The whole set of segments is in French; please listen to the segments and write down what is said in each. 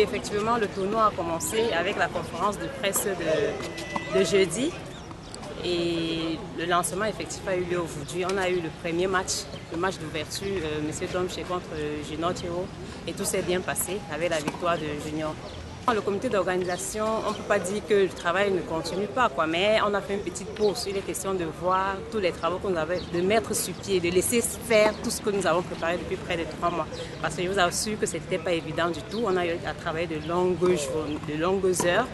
Effectivement, le tournoi a commencé avec la conférence de presse de, jeudi. Et le lancement effectif a eu lieu aujourd'hui. On a eu le premier match, le match d'ouverture, euh, M. Domche contre euh, Junior Thiro. Et tout s'est bien passé avec la victoire de Junior. Le comité d'organisation, on ne peut pas dire que le travail ne continue pas, quoi, mais on a fait une petite pause. Il est question de voir tous les travaux qu'on avait, de mettre sur pied, de laisser faire tout ce que nous avons préparé depuis près de trois mois. Parce que je vous assure que ce n'était pas évident du tout. On a eu à travailler de longues, de longues heures.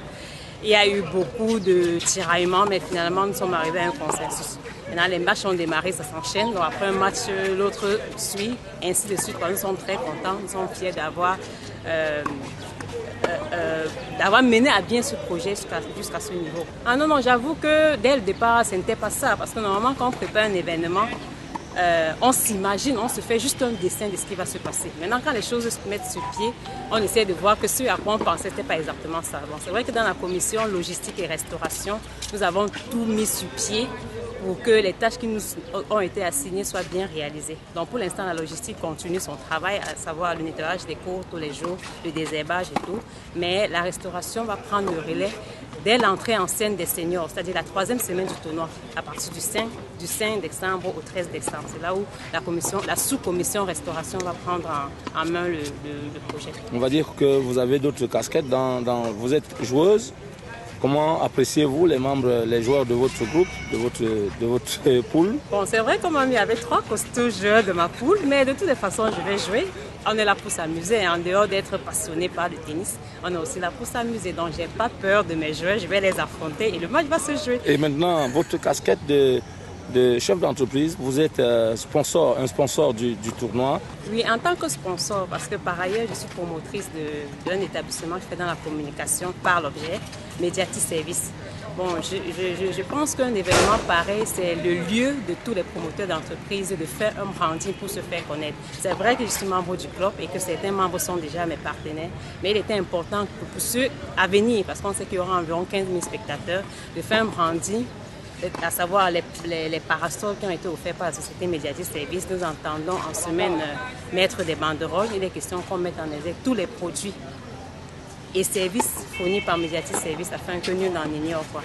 Il y a eu beaucoup de tiraillements, mais finalement, nous sommes arrivés à un consensus. Maintenant, les matchs ont démarré, ça s'enchaîne. Donc, après un match, l'autre suit, ainsi de suite. Nous sommes très contents, nous sommes fiers d'avoir euh, euh, euh, d'avoir mené à bien ce projet jusqu'à ce niveau. Ah non, non, j'avoue que dès le départ, ce n'était pas ça. Parce que normalement, quand on prépare un événement, euh, on s'imagine, on se fait juste un dessin de ce qui va se passer. Maintenant, quand les choses se mettent sur pied, on essaie de voir que ce à quoi on pensait, n'était pas exactement ça. Bon, c'est vrai que dans la commission logistique et restauration, nous avons tout mis sur pied pour que les tâches qui nous ont été assignées soient bien réalisées. Donc pour l'instant, la logistique continue son travail, à savoir le nettoyage des cours tous les jours, le désherbage et tout. Mais la restauration va prendre le relais dès l'entrée en scène des seniors, c'est-à-dire la troisième semaine du tournoi, à partir du 5, du 5 décembre au 13 décembre. C'est là où la, commission, la sous-commission restauration va prendre en, main le, projet. On va dire que vous avez d'autres casquettes. Vous êtes joueuse, Comment appréciez-vous les membres, les joueurs de votre groupe, de votre, de votre poule? Bon, c'est vrai qu'on m'a mis avec trois costauds joueurs de ma poule, mais de toutes les façons, je vais jouer. On est là pour s'amuser. En dehors d'être passionné par le tennis, on est aussi là pour s'amuser. Donc, j'ai pas peur de mes joueurs. Je vais les affronter et le match va se jouer. Et maintenant, votre casquette de de chef d'entreprise, vous êtes euh, sponsor, un sponsor du, tournoi. Oui, en tant que sponsor, parce que par ailleurs, je suis promotrice d'un établissement qui fait dans la communication par l'objet, Mediati Service. Bon, je, pense qu'un événement pareil, c'est le lieu de tous les promoteurs d'entreprise de faire un branding pour se faire connaître. C'est vrai que je suis membre du club et que certains membres sont déjà mes partenaires, mais il était important pour ceux à venir, parce qu'on sait qu'il y aura environ 15 000 spectateurs, de faire un branding à savoir les, les, qui ont été offerts par la société médiatique service. Nous entendons en semaine euh, mettre des banderoles. Il est question qu'on mette en exergue tous les produits et services fournis par Médiatique Service afin que nous n'en ignorions pas.